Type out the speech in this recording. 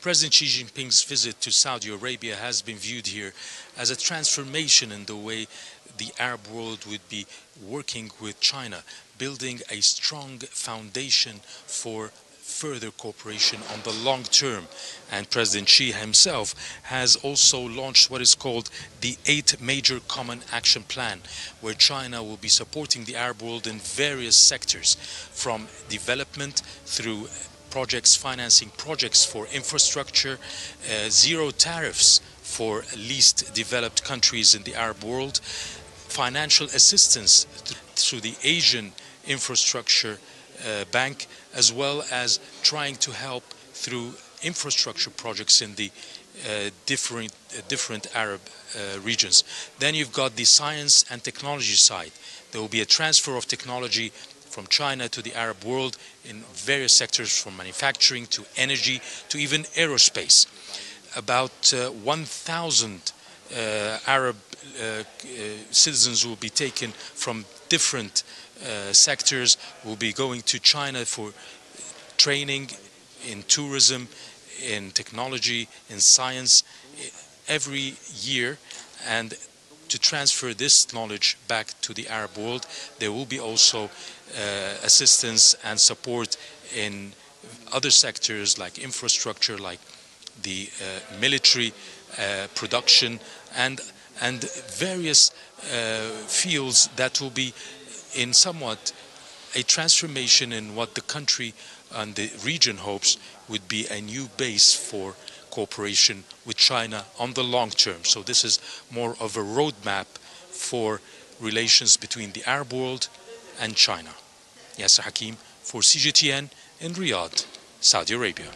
President Xi Jinping's visit to Saudi Arabia has been viewed here as a transformation in the way the Arab world would be working with China, building a strong foundation for further cooperation on the long term. And President Xi himself has also launched what is called the Eight Major Common Action Plan, where China will be supporting the Arab world in various sectors, from development through projects, financing projects for infrastructure, uh, zero tariffs for least developed countries in the Arab world, financial assistance through the Asian infrastructure uh, bank, as well as trying to help through infrastructure projects in the uh, different uh, different Arab uh, regions. Then you've got the science and technology side. There will be a transfer of technology from China to the Arab world in various sectors, from manufacturing to energy to even aerospace. About uh, 1,000 uh, Arab uh, citizens will be taken from different uh, sectors will be going to China for training in tourism, in technology, in science every year and to transfer this knowledge back to the Arab world. There will be also uh, assistance and support in other sectors like infrastructure, like the uh, military uh, production and and various uh, fields that will be in somewhat a transformation in what the country and the region hopes would be a new base for cooperation with China on the long term. So this is more of a roadmap for relations between the Arab world and China. Yasser Hakim for CGTN in Riyadh, Saudi Arabia.